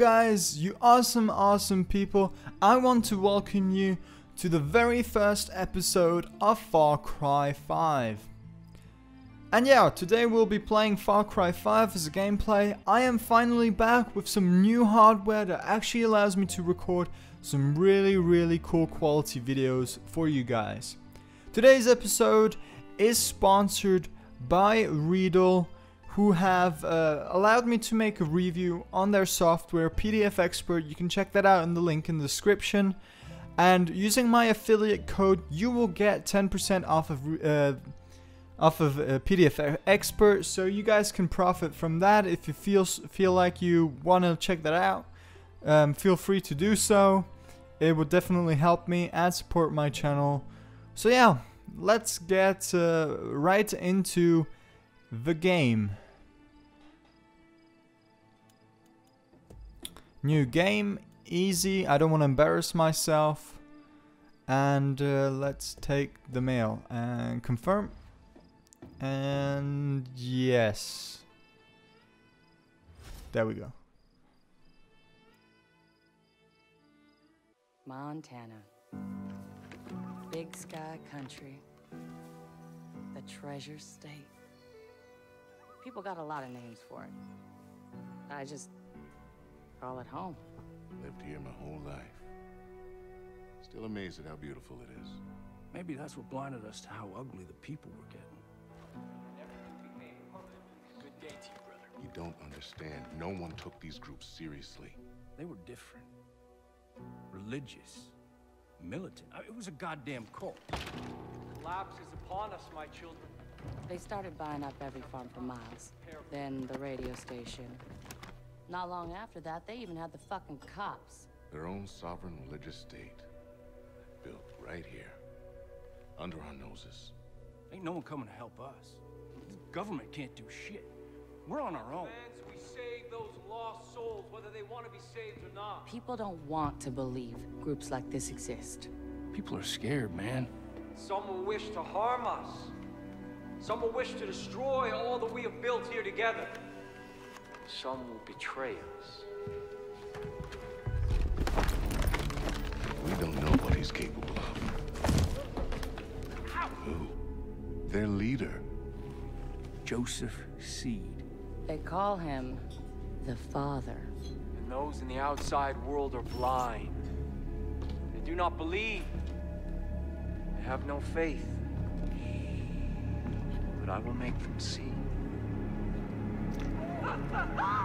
guys, you awesome, awesome people. I want to welcome you to the very first episode of Far Cry 5. And yeah, today we'll be playing Far Cry 5 as a gameplay. I am finally back with some new hardware that actually allows me to record some really, really cool quality videos for you guys. Today's episode is sponsored by Readdle who have uh, allowed me to make a review on their software, PDF Expert. You can check that out in the link in the description. And using my affiliate code, you will get 10% off of uh, off of uh, PDF Expert, so you guys can profit from that. If you feel feel like you want to check that out, um, feel free to do so. It would definitely help me and support my channel. So yeah, let's get uh, right into the game. New game, easy. I don't want to embarrass myself. And uh, let's take the mail and confirm. And yes. There we go. Montana. Big sky country. The treasure state. People got a lot of names for it. I just call it home. Lived here my whole life. Still amazed at how beautiful it is. Maybe that's what blinded us to how ugly the people were getting. Good day to you, brother. You don't understand. No one took these groups seriously. They were different. Religious. Militant. I- It was a goddamn cult. Collapse is upon us, my children. They started buying up every farm for miles. Then the radio station. Not long after that, they even had the fucking cops. Their own sovereign religious state. Built right here. Under our noses. Ain't no one coming to help us. The government can't do shit. We're on our own. Commands we save those lost souls, whether they want to be saved or not. People don't want to believe groups like this exist. People are scared, man. Some will wish to harm us. Some will wish to destroy all that we have built here together. Some will betray us. We don't know what he's capable of. Who? Their leader. Joseph Seed. They call him the Father. And those in the outside world are blind. They do not believe. They have no faith. But I will make them see. Ah!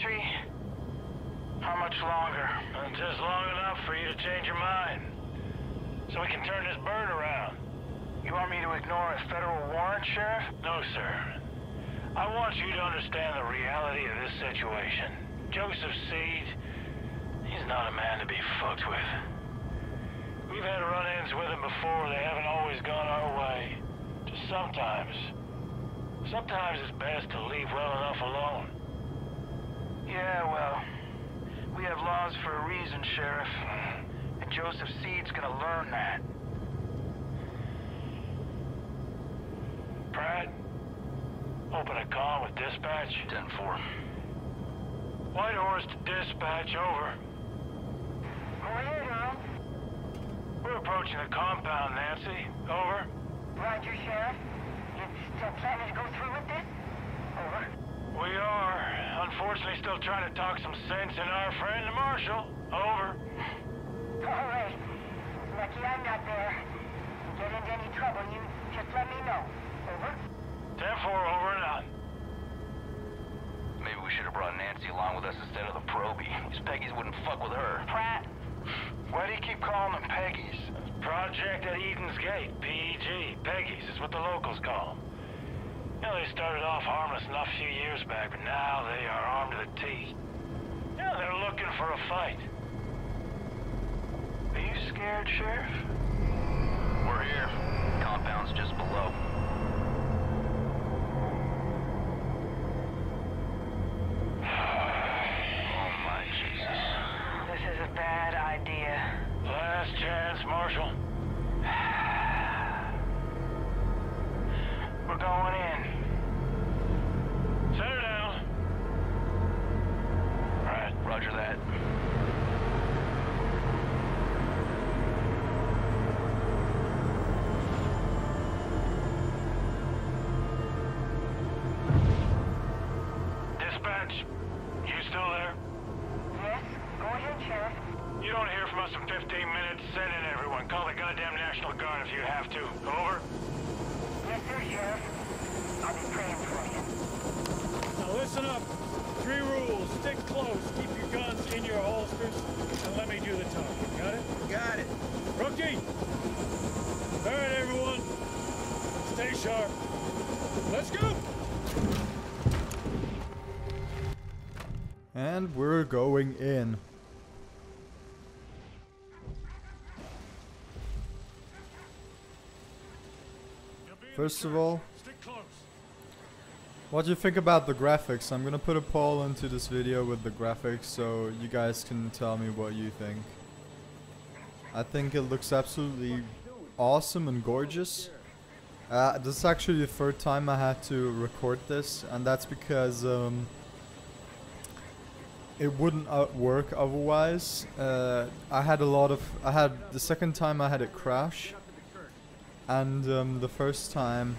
Country. How much longer? Just long enough for you to change your mind. So we can turn this bird around. You want me to ignore a federal warrant, Sheriff? No, sir. I want you to understand the reality of this situation. Joseph Seed, he's not a man to be fucked with. We've had run-ins with him before. They haven't always gone our way. Just sometimes. Sometimes it's best to leave well enough alone. Yeah, well, we have laws for a reason, Sheriff. And Joseph Seed's gonna learn that. Pratt, open a call with dispatch. 10-4. White Horse to dispatch, over. Over here, Dom. We're approaching the compound, Nancy. Over. Roger, Sheriff. You still planning to go through with this? Over. We are. Unfortunately, still trying to talk some sense in our friend, the Marshal. Over. All right. Lucky I'm not there. Get into any trouble, you just let me know. Over. 10-4, over and out. Maybe we should have brought Nancy along with us instead of the Proby. These Peggies wouldn't fuck with her. Pratt. Why do you keep calling them Peggies? Project at Eden's Gate, PEG. Peggies is what the locals call 'em. know, they started off harmless enough a few years back, but now they are armed to the teeth. Yeah, they're looking for a fight. Are you scared, Sheriff? We're here. Compound's just below. And we're going in. First of all, what do you think about the graphics? I'm gonna put a poll into this video with the graphics so you guys can tell me what you think. I think it looks absolutely awesome and gorgeous. Uh, this is actually the third time I had to record this, and that's because um, it wouldn't uh, work otherwise. Uh, I had a lot of. I had the second time I had it crash, and um, the first time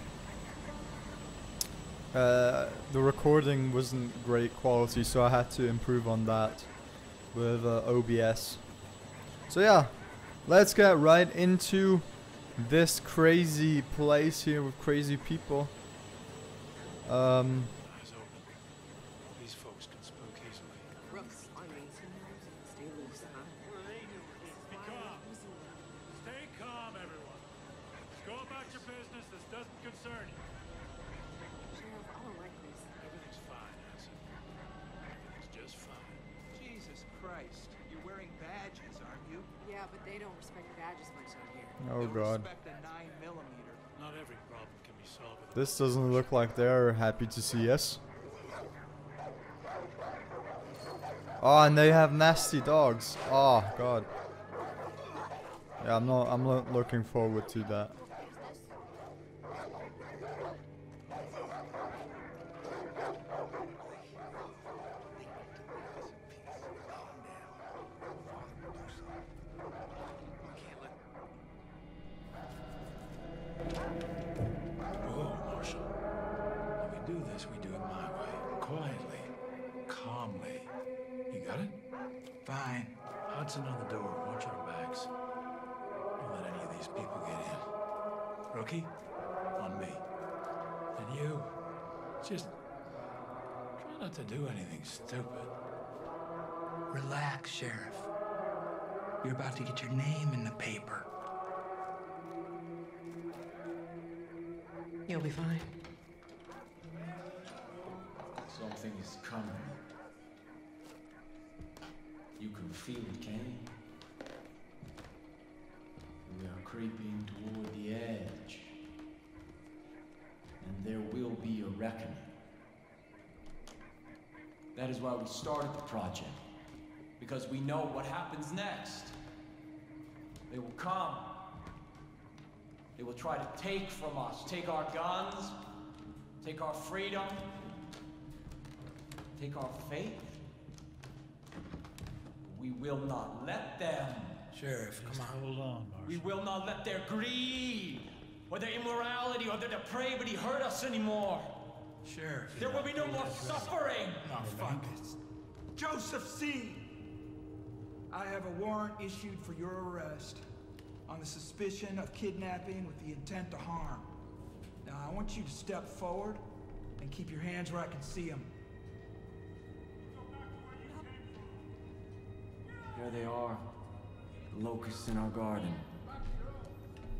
uh, the recording wasn't great quality, so I had to improve on that with uh, OBS. So yeah, let's get right into this crazy place here with crazy people. Um, Eyes open. These folks can spook easily. Brooks, I mean, stay loose, huh? Be calm. Stay calm, everyone. Just go about your business. This doesn't concern you. Sheriff, I don't like this. Everything's fine, Hanson. Everything's just fine. Jesus Christ. You're wearing badges, aren't you? Yeah, but they don't respect badges much out here. oh They'll god. respect a 9 millimeter. Not every problem can be solved with a This doesn't look like they're happy to see us. Oh, and they have nasty dogs. Oh god. Yeah, I'm not. I'm not looking forward to that. Hudson on the door. Watch our backs. Don't let any of these people get in. Rookie, on me. And you, just try not to do anything stupid. Relax, Sheriff. You're about to get your name in the paper. You'll be fine. Something is coming. You can feel it, can you? We are creeping toward the edge. And there will be a reckoning. That is why we started the project. Because we know what happens next. They will come. They will try to take from us, take our guns, take our freedom, take our faith. We will not let them. Sheriff, Just come on. hold on, Marshal. We will not let their greed, or their immorality, or their depravity hurt us anymore. Sheriff. There will be no more suffering. Oh, fuck it. Joseph Seed. I have a warrant issued for your arrest on the suspicion of kidnapping with the intent to harm. Now, I want you to step forward and keep your hands where I can see them. There they are, the locusts in our garden.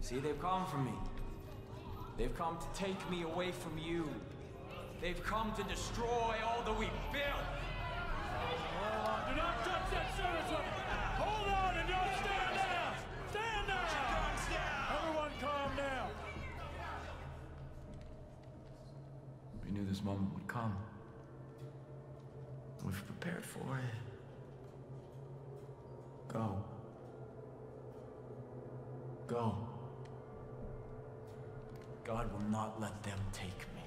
See, they've come for me. They've come to take me away from you. They've come to destroy all that we built. Hold on. Do not touch that service weapon. Hold on and don't stand down. Stand down. Everyone calm down. We knew this moment would come. We've prepared for it. Go. Go. God will not let them take me.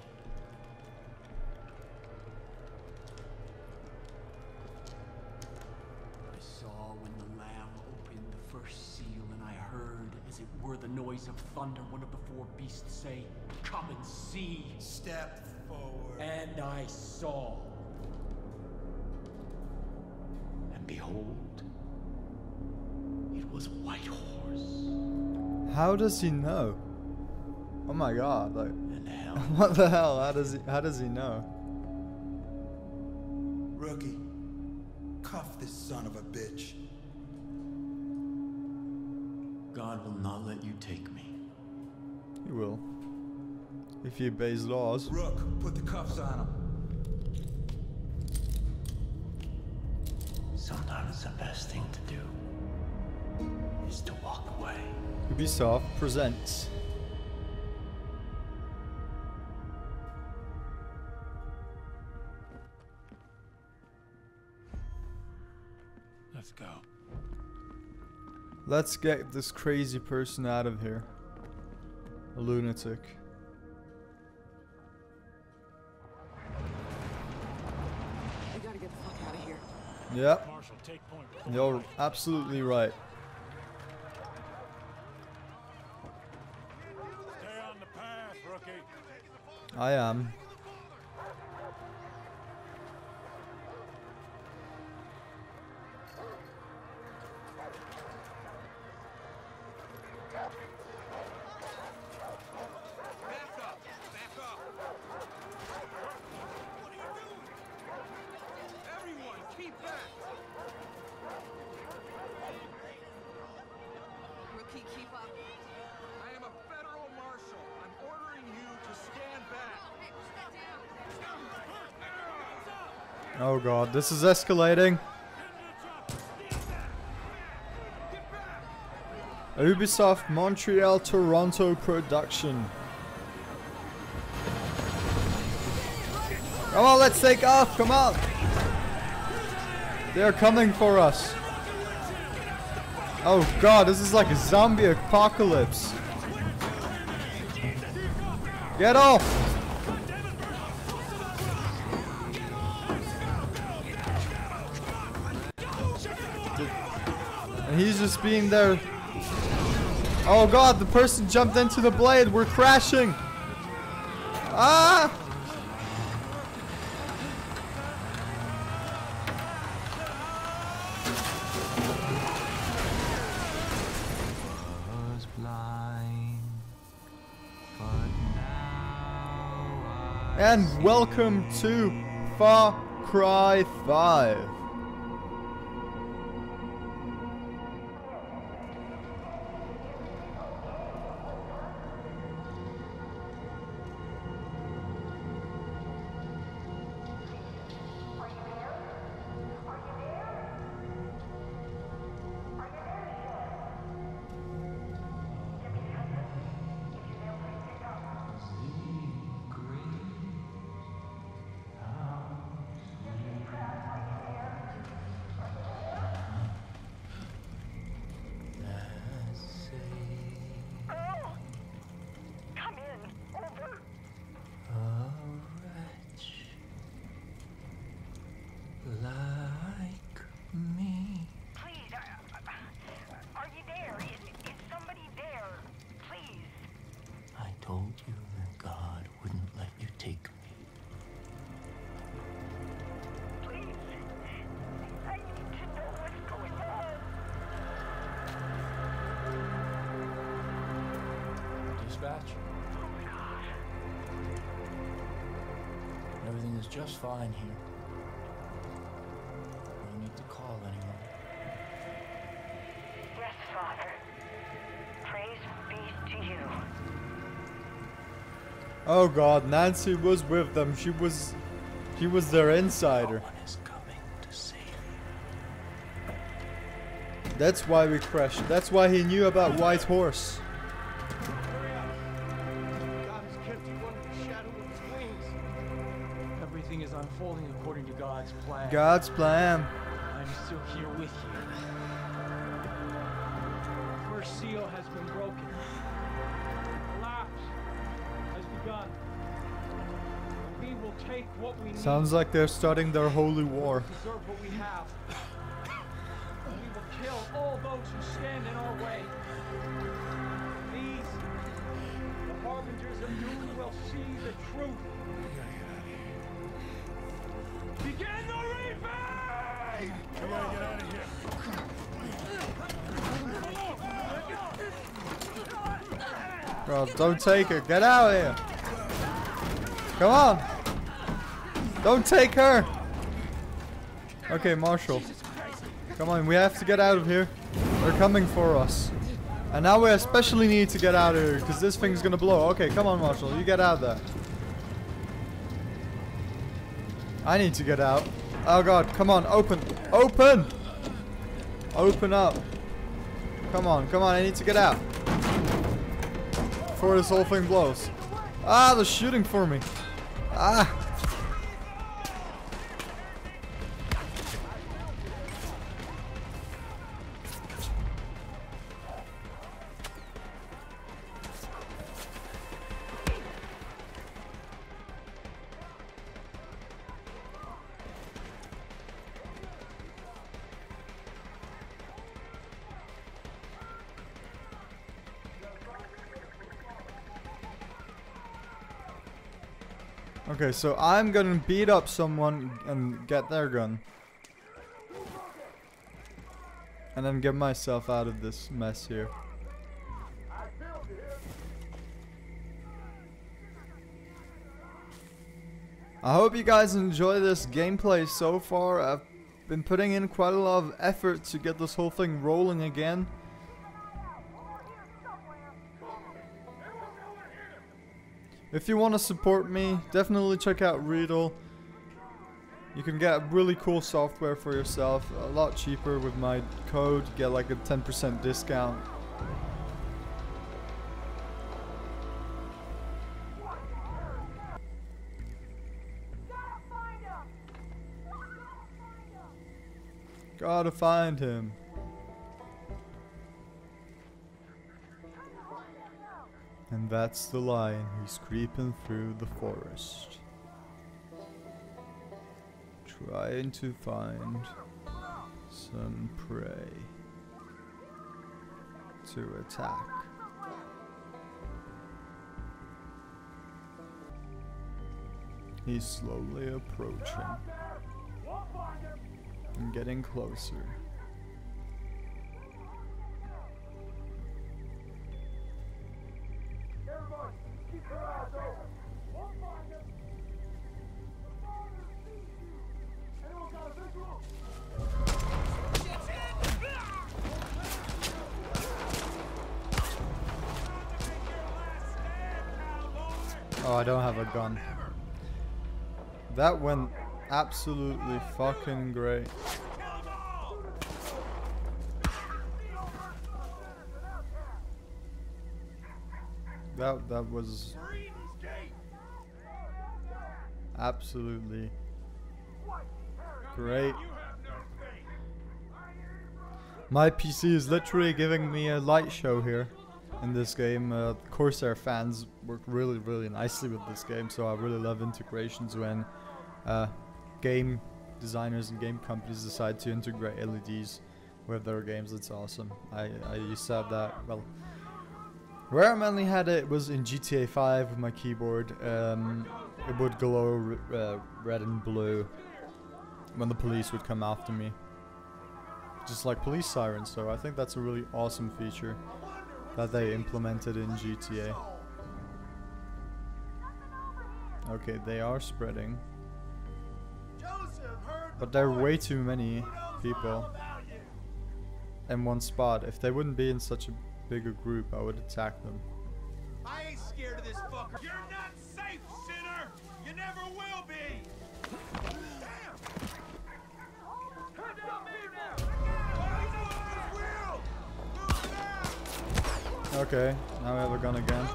I saw when the Lamb opened the first seal, and I heard, as it were the noise of thunder, one of the four beasts say, Come and see. Step forward. And I saw. And behold, was white horse. How does he know? Oh my god, like what the hell? How does he how does he know? Rookie, cuff this son of a bitch. God will not let you take me. He will. If he obeys laws. Rook, put the cuffs on him. Sometimes the best thing to do Ubisoft presents. Let's go. Let's get this crazy person out of here. A lunatic. We gotta get the fuck out of here. Yep, Marshall, take point. you're absolutely right. Stay on the path, rookie. I am. Back up! Back up! What are you doing? Everyone, keep back! Rookie, keep up. I am a federal marshal. I'm ordering you to stand back. Oh god, this is escalating. Ubisoft Montreal Toronto production. Come on, let's take off, come on! They're coming for us. Oh god, this is like a zombie apocalypse. Get off! And he's just being there. Oh god, the person jumped into the blade. We're crashing. Ah! Was blind, but now And welcome to Far Cry 5. Just fine here. No need to call anyone. Yes, Father. Praise be to you. Oh god, Nancy was with them. She was she was their insider. That's why we crashed. That's why he knew about White Horse. God's plan. I'm still here with you. The first seal has been broken. Collapse has begun. We will take what we need. Sounds like they're starting their holy war. Deserve what we have. we will kill all those who stand in our way. These, the harbingers of doom, will see the truth. Begin the reaping! We gotta get out of here. Bro, don't take her. Get out of here. Come on. Don't take her. Okay, Marshall. Come on, we have to get out of here. They're coming for us. And now we especially need to get out of here because this thing's gonna blow. Okay, come on, Marshall. You get out of there. I need to get out. Oh god, come on, open. Open! Open up. Come on, come on, I need to get out. Before this whole thing blows. Ah, they're shooting for me. Ah. Okay, so I'm gonna beat up someone and get their gun. And then get myself out of this mess here. I hope you guys enjoy this gameplay so far. I've been putting in quite a lot of effort to get this whole thing rolling again. If you want to support me, definitely check out Readdle. You can get really cool software for yourself, a lot cheaper with my code, get like a 10% discount. Gotta find him. And that's the lion who's creeping through the forest. Trying to find some prey to attack. He's slowly approaching and getting closer. Gun. That went absolutely fucking great. That that was absolutely great. My PC is literally giving me a light show here in this game. Uh, Corsair fans work really, really nicely with this game, so I really love integrations when uh, game designers and game companies decide to integrate LEDs with their games. It's awesome. I, I used to have that, well, where I mainly had it was in GTA 5 with my keyboard. Um, it would glow uh, red and blue when the police would come after me. Just like police sirens, so I think that's a really awesome feature that they implemented in GTA. Okay, they are spreading. But there are way too many people in one spot. If they wouldn't be in such a bigger group, I would attack them. I ain't scared of this fucker. You're not safe! sinner! You never will be! Okay, now we have a gun again.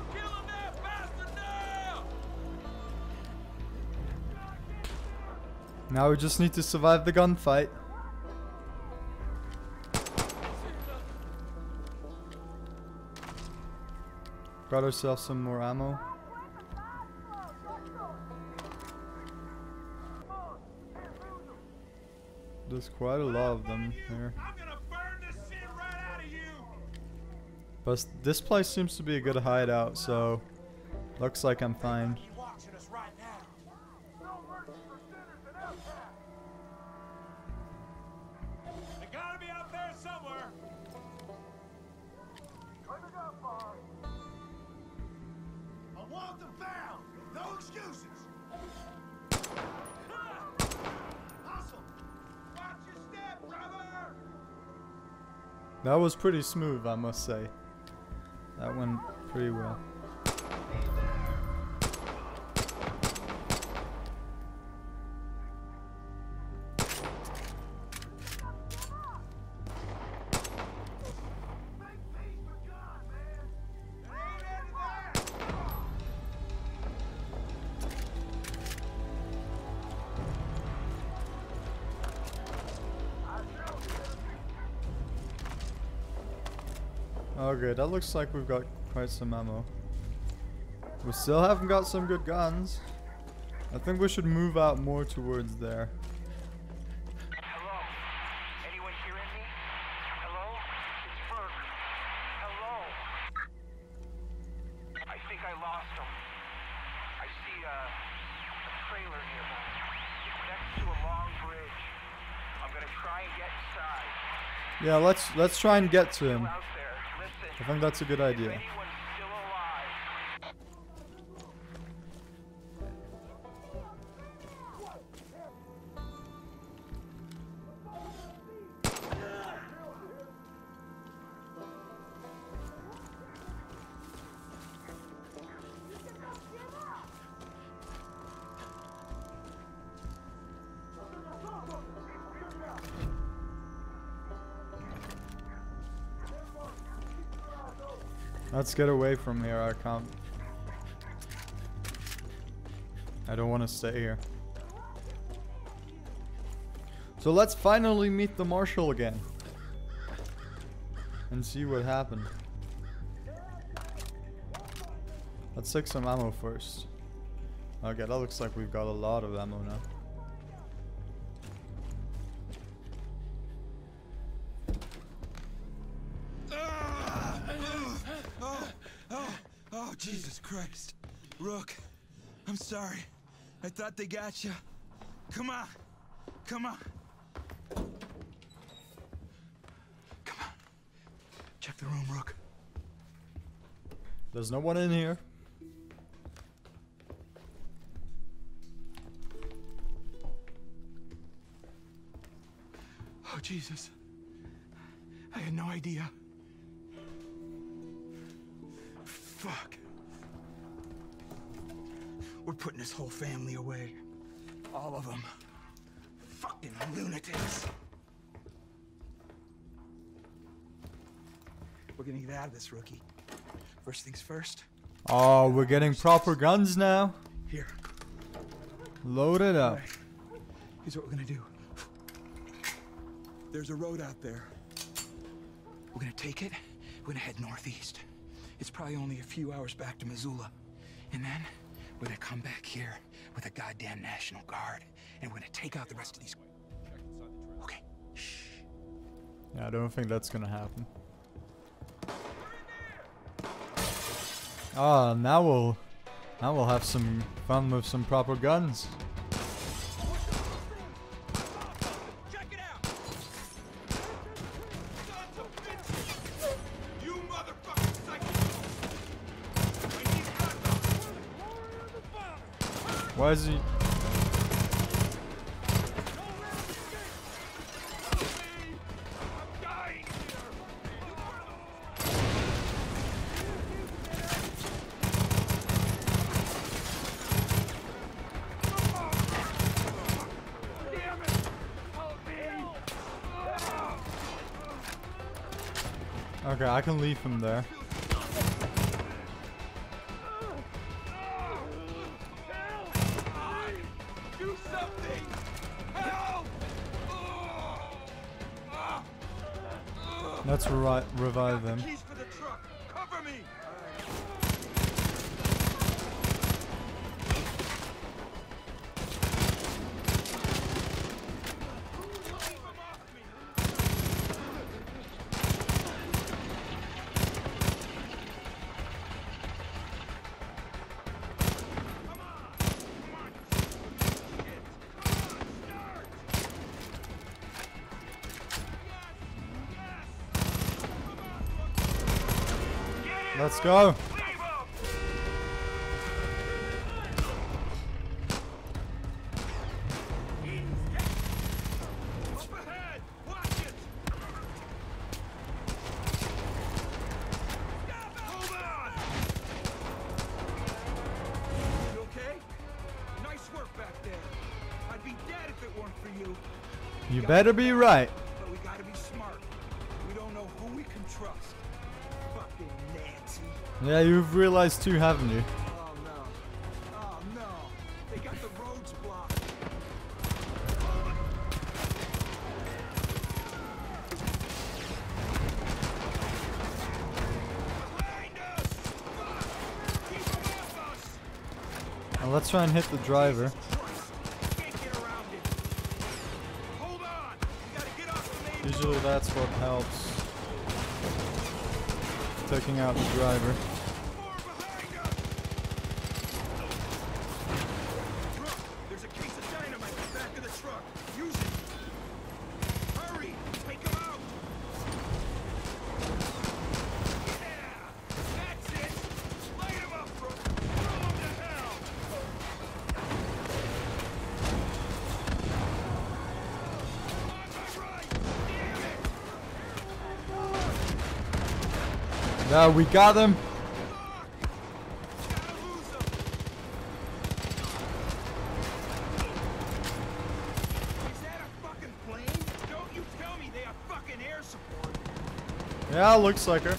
Now we just need to survive the gunfight. Got ourselves some more ammo. There's quite a lot of them here. But this place seems to be a good hideout, so looks like I'm fine. They gotta be out there somewhere! I want them found! No excuses! Ah! Hustle! Watch your step, brother! That was pretty smooth, I must say. That went pretty well. That looks like we've got quite some ammo. We still haven't got some good guns. I think we should move out more towards there. Hello? Anyone hearing me? Hello? It's Burke. Hello? I think I lost him. I see a, a trailer. It's next to a long bridge. I'm gonna try and get inside. Yeah, let's let's try and get to him. I think that's a good idea. Let's get away from here. I can't. I don't want to stay here. So let's finally meet the marshal again. And see what happened. Let's take some ammo first. Okay, that looks like we've got a lot of ammo now. Jesus Christ. Rook, I'm sorry. I thought they got you. Come on. Come on. Come on. Check the room, Rook. There's no one in here. Oh, Jesus. I had no idea. Fuck. We're putting this whole family away. All of them. Fucking lunatics. We're gonna get out of this, rookie. First things first. Oh, we're getting proper guns now. Here. Load it up. Here's what we're gonna do. There's a road out there. We're gonna take it. We're gonna head northeast. It's probably only a few hours back to Missoula. And then we're gonna come back here with a goddamn National Guard. And we're gonna take out the rest of these. Okay. Yeah, I don't think that's gonna happen. Ah, now we'll now we'll have some fun with some proper guns. Why is? Okay, I can leave him there. Let's revi revive him. For you. You better be right. Yeah, you've realized too, haven't you? Oh no. Oh no. They got the roads blocked. Now let's try and hit the driver. Usually that's what helps. Taking out the driver. Yeah, we got him. Don't you tell me they have fucking air support. Yeah, looks like her.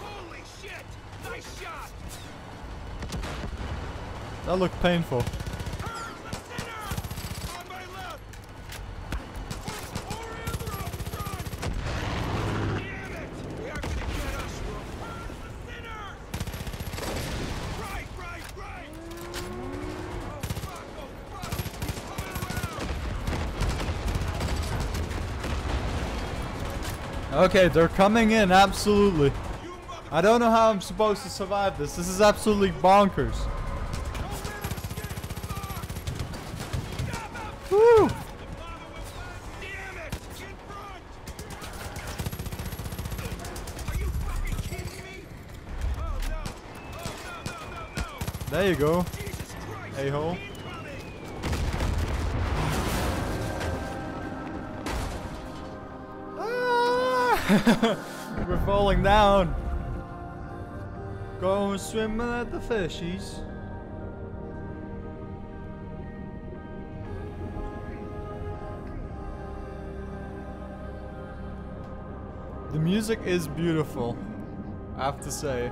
Holy shit! Nice shot! That looked painful. Okay, they're coming in, absolutely. I don't know how I'm supposed to survive this. This is absolutely bonkers. There you go. A-hole. Ah! We're falling down. Going swimming at the fishies. The music is beautiful, I have to say.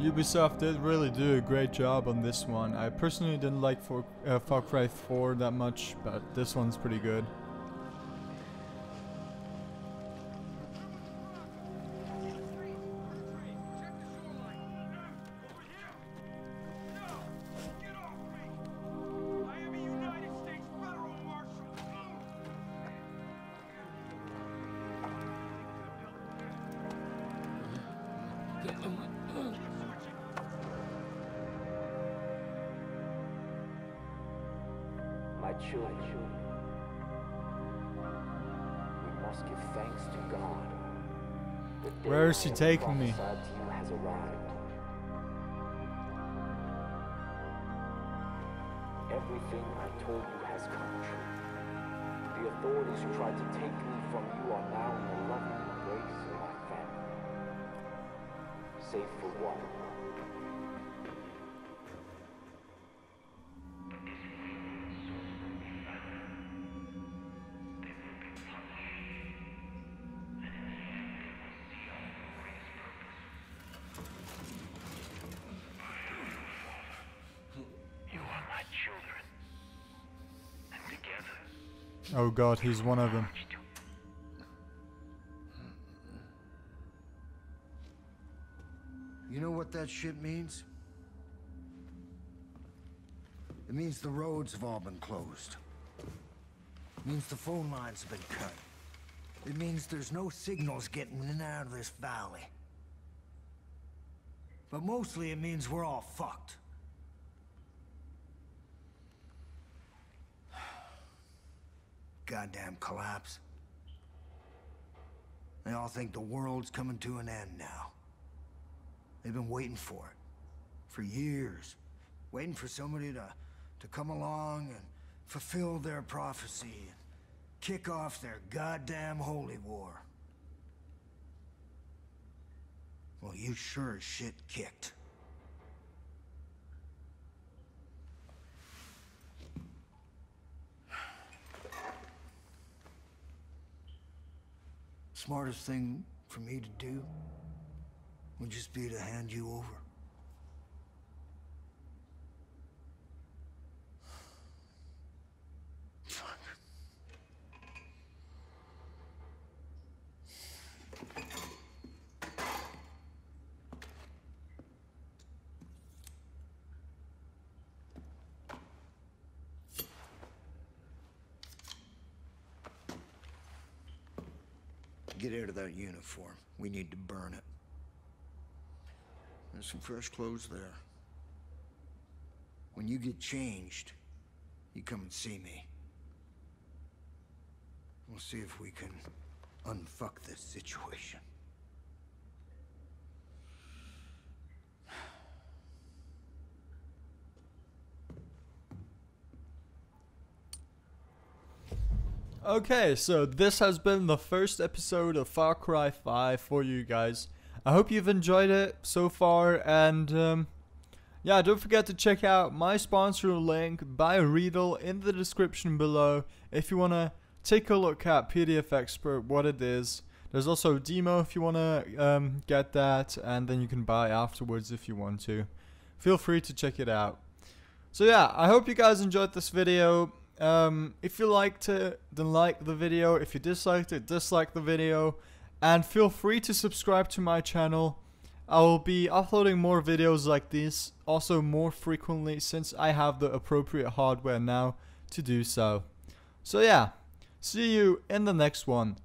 Ubisoft did really do a great job on this one. I personally didn't like for, uh, Far Cry 4 that much, but this one's pretty good. Taking me? Everything I told you has come true. The authorities who tried to take me from you are now in the loving embrace of my family. Safe for what? Oh god, he's one of them. You know what that shit means? It means the roads have all been closed. It means the phone lines have been cut. It means there's no signals getting in and out of this valley. But mostly it means we're all fucked. Goddamn collapse. They all think the world's coming to an end now. They've been waiting for it. For years. Waiting for somebody to, to come along and fulfill their prophecy and kick off their goddamn holy war. Well, you sure as shit kicked. The smartest thing for me to do would just be to hand you over. Get out of that uniform. We need to burn it. There's some fresh clothes there. When you get changed, you come and see me. We'll see if we can unfuck this situation. Okay, so this has been the first episode of Far Cry 5 for you guys. I hope you've enjoyed it so far, and um, yeah, don't forget to check out my sponsor link by Readdle in the description below if you want to take a look at PDF Expert, what it is. There's also a demo if you want to um, get that, and then you can buy afterwards if you want to. Feel free to check it out. So yeah, I hope you guys enjoyed this video. Um, if you liked it, then like the video. If you disliked it, dislike the video. And feel free to subscribe to my channel. I will be uploading more videos like this, also more frequently since I have the appropriate hardware now to do so. So yeah, see you in the next one.